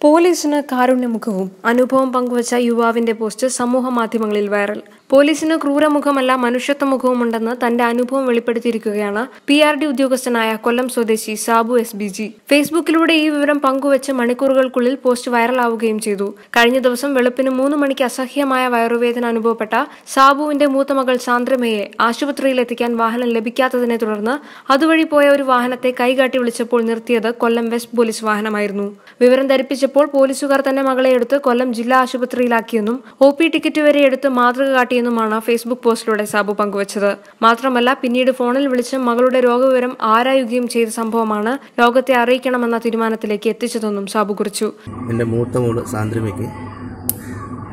പോലീസിന് കാരുണ്യമുഖവും അനുഭവം പങ്കുവച്ച യുവാവിന്റെ പോസ്റ്റ് സമൂഹ മാധ്യമങ്ങളിൽ വൈറൽ പോലീസിന് ക്രൂരമുഖമല്ല മനുഷ്യത്വ മുഖവുമുണ്ടെന്ന് തന്റെ അനുഭവം വെളിപ്പെടുത്തിയിരിക്കുകയാണ് പി ആർ ഡി ഉദ്യോഗസ്ഥനായ കൊല്ലം സ്വദേശി സാബു എസ് ബി ജി. ഫേസ്ബുക്കിലൂടെ ഈ വിവരം പങ്കുവച്ച് മണിക്കൂറുകൾക്കുള്ളിൽ പോസ്റ്റ് വൈറലാവുകയും ചെയ്തു. കഴിഞ്ഞ ദിവസം വെളുപ്പിന് മൂന്ന് മണിക്ക് അസഹ്യമായ വയറുവേദന അനുഭവപ്പെട്ട സാബുവിന്റെ മൂത്ത മകൾ സാന്ദ്രമയെ ആശുപത്രിയിൽ എത്തിക്കാൻ വാഹനം ലഭിക്കാത്തതിനെ തുടർന്ന് അതുവഴി പോയ ഒരു വാഹനത്തെ കൈകാട്ടി വിളിച്ചപ്പോൾ നിർത്തിയത് കൊല്ലം വെസ്റ്റ് പോലീസ് വാഹനമായിരുന്നു. വിവരം ധരിപ്പിച്ചപ്പോൾ പോലീസുകാർ തന്നെ മകളെ എടുത്ത് കൊല്ലം ജില്ലാ ആശുപത്രിയിലാക്കിയെന്നും ഒ പി ടിക്കറ്റ് വരെ എടുത്ത് മാതൃക കാട്ടിയെന്നുമാണ് ഫേസ്ബുക്ക് പോസ്റ്റിലൂടെ സാബു പങ്കുവച്ചത്. മാത്രമല്ല പിന്നീട് ഫോണിൽ വിളിച്ച് മകളുടെ രോഗവിവരം ആരായുകയും ചെയ്ത സംഭവമാണ് ലോകത്തെ അറിയിക്കണമെന്ന തീരുമാനത്തിലേക്ക് എത്തിച്ചതെന്നും സാബു കുറിച്ചു. എന്റെ മൂത്ത മോൾ സാന്ദ്രമയ്ക്ക്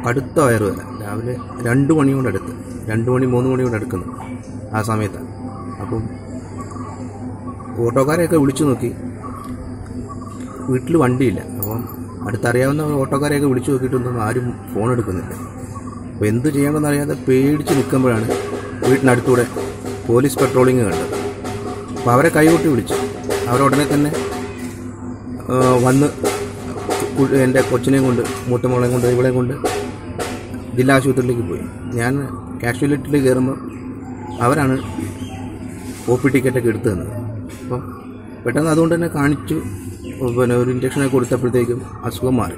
കടുത്ത വയറുവേദന രാവിലെ രണ്ട് മണിയോടെ അടുത്ത് രണ്ട് മണി മൂന്ന് മണിയോടെ അടുക്കുന്നു ആ സമയത്താണ് അപ്പം ഓട്ടോക്കാരെയൊക്കെ വിളിച്ചു നോക്കി. വീട്ടിൽ വണ്ടിയില്ല. അപ്പം അടുത്തറിയാവുന്ന ഓട്ടോക്കാരെയൊക്കെ വിളിച്ചു നോക്കിയിട്ടൊന്നും ആരും ഫോൺ എടുക്കുന്നില്ല. അപ്പോൾ എന്ത് ചെയ്യണമെന്ന് അറിയാതെ പേടിച്ച് നിൽക്കുമ്പോഴാണ് വീട്ടിനടുത്തൂടെ പോലീസ് പെട്രോളിങ് കണ്ടത്. അപ്പോൾ അവരെ കൈകൊട്ടി വിളിച്ചു. അവരുടനെ തന്നെ വന്ന് എന്റെ കൊച്ചിനെയും കൊണ്ട് മൂട്ടമോളെയും കൊണ്ട് ഇവളെയും കൊണ്ട് ജില്ലാ ആശുപത്രിയിലേക്ക് പോയി. ഞാൻ കാഷ്വലിറ്റിയിൽ കയറുമ്പോൾ അവരാണ് ഒ പി ടിക്കറ്റൊക്കെ എടുത്തു തന്നത്. അപ്പം പെട്ടെന്ന് അതുകൊണ്ട് തന്നെ കാണിച്ചു. പിന്നെ ഒരു ഇഞ്ചക്ഷനൊക്കെ കൊടുത്തപ്പോഴത്തേക്കും അസുഖം മാറി.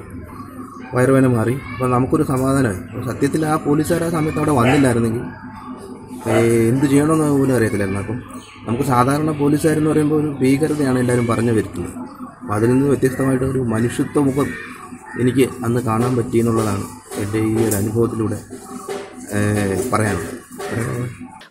വയറുവേദന മാറി. അപ്പോൾ നമുക്കൊരു സമാധാനമായി. സത്യത്തിൽ ആ പോലീസുകാർ ആ സമയത്ത് അവിടെ വന്നില്ലായിരുന്നെങ്കിൽ എന്ത് ചെയ്യണമെന്ന് പോലും അറിയത്തില്ലായിരുന്നു. അപ്പം നമുക്ക് സാധാരണ പോലീസുകാരെന്ന് പറയുമ്പോൾ ഒരു ഭീകരതയാണ് എല്ലാവരും പറഞ്ഞു വരുത്തുന്നത്. അപ്പം അതിൽ നിന്ന് വ്യത്യസ്തമായിട്ട് ഒരു മനുഷ്യത്വ മുഖം എനിക്ക് അന്ന് കാണാൻ പറ്റി എന്നുള്ളതാണ് എന്റെ ഈ ഒരു അനുഭവത്തിലൂടെ പറയാനുള്ളത്.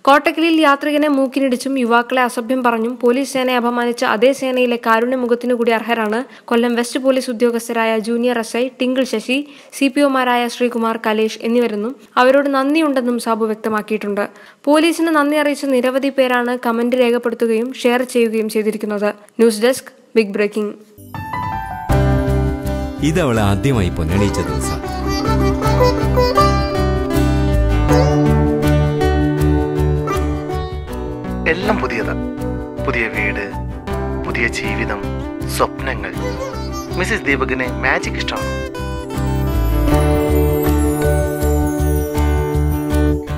കോട്ടക്കലിൽ യാത്രികനെ മൂക്കിനിടിച്ചും യുവാക്കളെ അസഭ്യം പറഞ്ഞും പോലീസ് സേനയെ അപമാനിച്ച അതേ സേനയിലെ കാരുണ്യമുഖത്തിനു കൂടി അർഹരാണ് Kollam west police ഉദ്യോഗസ്ഥരായ junior S I Tinkle Sasi C P ഒമാരായ Sreekumar Kalesh എന്നിവരെന്നും അവരോട് നന്ദിയുണ്ടെന്നും സാബു വ്യക്തമാക്കിയിട്ടുണ്ട്. പോലീസിന് നന്ദി അറിയിച്ച നിരവധി പേരാണ് കമന്റ് രേഖപ്പെടുത്തുകയും ഷെയർ ചെയ്യുകയും ചെയ്തിരിക്കുന്നത്. News desk big breaking. ഇതവളെ ആദ്യമായി പൊന്നണിയിച്ച എല്ലാം പുതിയതാ. പുതിയ വീട് പുതിയ ജീവിതം സ്വപ്നങ്ങൾ. മിസ്സിസ് ദീപകിന് മാജിക് ഇഷ്ടമാണ്.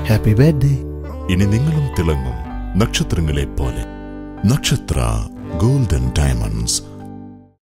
ഹാപ്പി ബർത്ത്ഡേ ഇനി നിങ്ങളും തിളങ്ങും നക്ഷത്രങ്ങളെ പോലെ. നക്ഷത്ര ഗോൾഡൻ ഡയമണ്ട്സ്